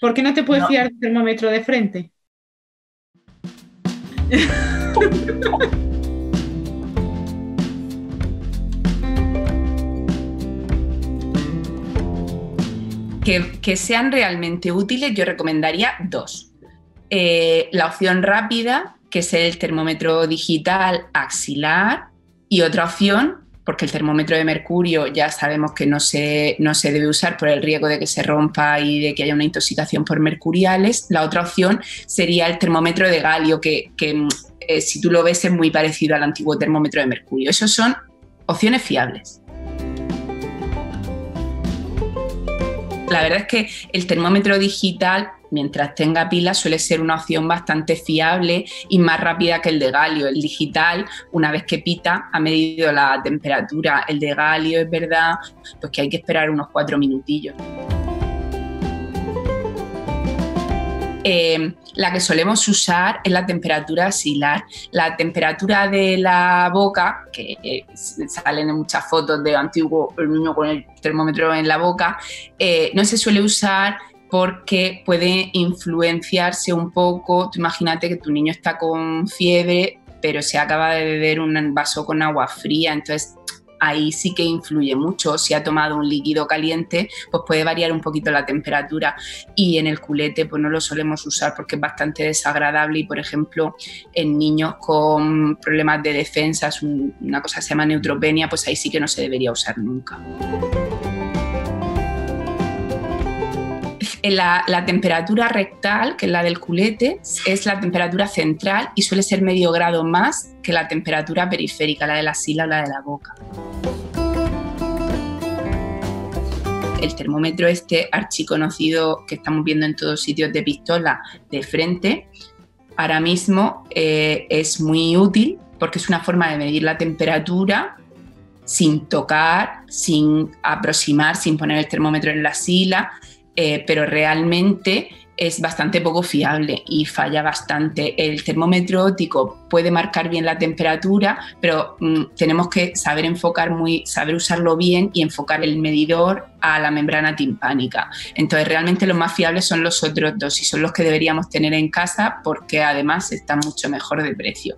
¿Por qué no te puedes fiar del termómetro de frente? que, sean realmente útiles, yo recomendaría dos. Eh, la opción rápida, que es el termómetro digital axilar, y otra opción, porque el termómetro de mercurio ya sabemos que no se, no se debe usar por el riesgo de que se rompa y de que haya una intoxicación por mercuriales. La otra opción sería el termómetro de galio, que, eh, si tú lo ves es muy parecido al antiguo termómetro de mercurio. Esas son opciones fiables. La verdad es que el termómetro digital, mientras tenga pila, suele ser una opción bastante fiable y más rápida que el de galio. El digital, una vez que pita, ha medido la temperatura. El de galio es verdad, pues que hay que esperar unos cuatro minutillos. Eh, la que solemos usar es la temperatura asilar. La temperatura de la boca, que eh, salen en muchas fotos de antiguo el niño con el termómetro en la boca, eh, no se suele usar porque puede influenciarse un poco. imagínate que tu niño está con fiebre, pero se acaba de beber un vaso con agua fría, entonces ahí sí que influye mucho. Si ha tomado un líquido caliente, pues puede variar un poquito la temperatura. Y en el culete, pues no lo solemos usar porque es bastante desagradable y, por ejemplo, en niños con problemas de defensa, una cosa que se llama neutropenia, pues ahí sí que no se debería usar nunca. La, la, temperatura rectal, que es la del culete, es la temperatura central y suele ser medio grado más que la temperatura periférica, la de la sila o la de la boca. El termómetro este archiconocido que estamos viendo en todos sitios de pistola de frente, ahora mismo eh, es muy útil porque es una forma de medir la temperatura sin tocar, sin aproximar, sin poner el termómetro en la sila, eh, pero realmente es bastante poco fiable y falla bastante. El termómetro óptico puede marcar bien la temperatura, pero mm, tenemos que saber enfocar muy, saber usarlo bien y enfocar el medidor a la membrana timpánica. Entonces, realmente los más fiables son los otros dos y son los que deberíamos tener en casa porque además están mucho mejor de precio.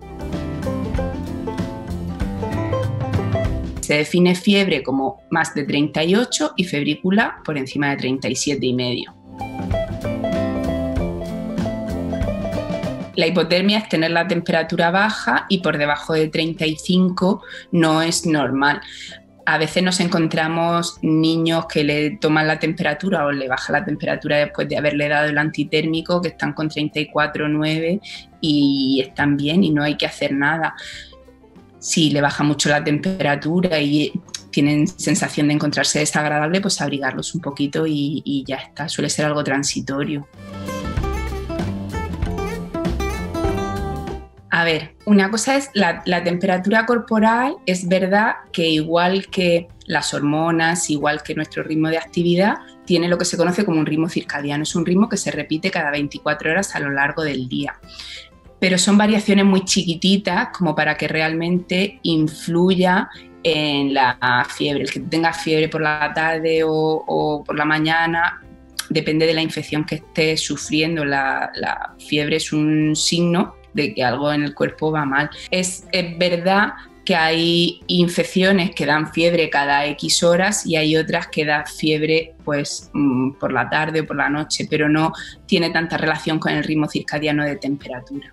Se define fiebre como más de 38 y febrícula por encima de 37 y medio. La hipotermia es tener la temperatura baja y por debajo de 35 no es normal. A veces nos encontramos niños que le toman la temperatura o le baja la temperatura después de haberle dado el antitérmico, que están con 34,9 y están bien y no hay que hacer nada. Si le baja mucho la temperatura y tienen sensación de encontrarse desagradable, pues abrigarlos un poquito y, y ya está. Suele ser algo transitorio. A ver, una cosa es la, temperatura corporal, es verdad que igual que las hormonas, igual que nuestro ritmo de actividad, tiene lo que se conoce como un ritmo circadiano. Es un ritmo que se repite cada 24 horas a lo largo del día. Pero son variaciones muy chiquititas como para que realmente influya en la fiebre. El que tenga fiebre por la tarde o, por la mañana depende de la infección que esté sufriendo. la fiebre es un signo de que algo en el cuerpo va mal. Es, verdad que hay infecciones que dan fiebre cada X horas y hay otras que dan fiebre pues mm, por la tarde o por la noche, pero no tiene tanta relación con el ritmo circadiano de temperatura.